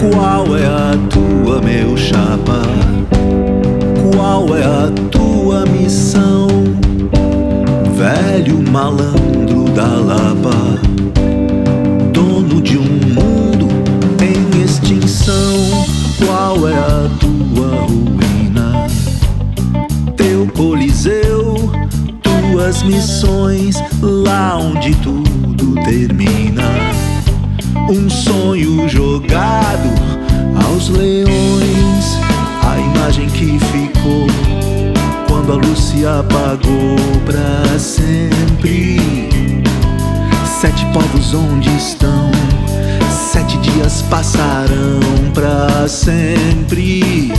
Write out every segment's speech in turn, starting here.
Qual é a tua, meu chapa? Qual é a tua missão? Velho malandro da Lapa, tuas missões, lá onde tudo termina um sonho jogado aos leões. A imagem que ficou quando a luz se apagou pra sempre. Sete povos onde estão? Sete dias passarão pra sempre.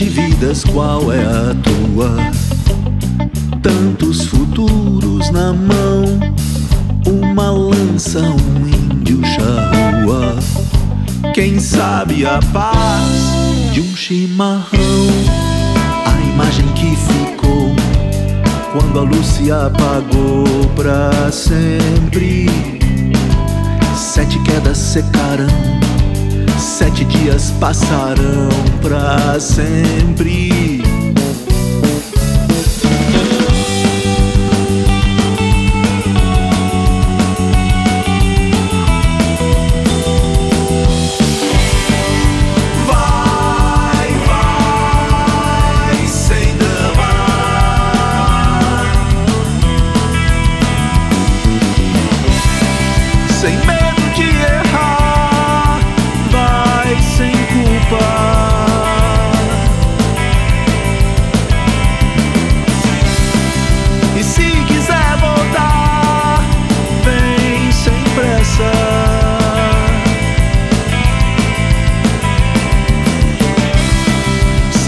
Sete vidas, qual é a tua? Tantos futuros na mão, uma lança, um índio charrua. Quem sabe a paz de um chimarrão? A imagem que ficou quando a luz se apagou pra sempre. Sete quedas secarão dias passarão pra sempre.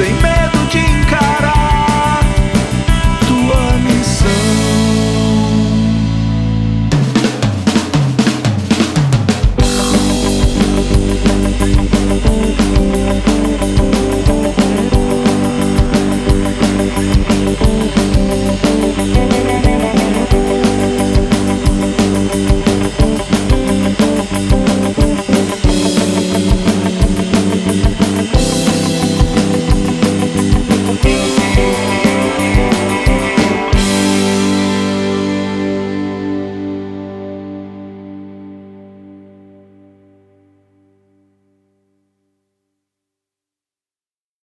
say man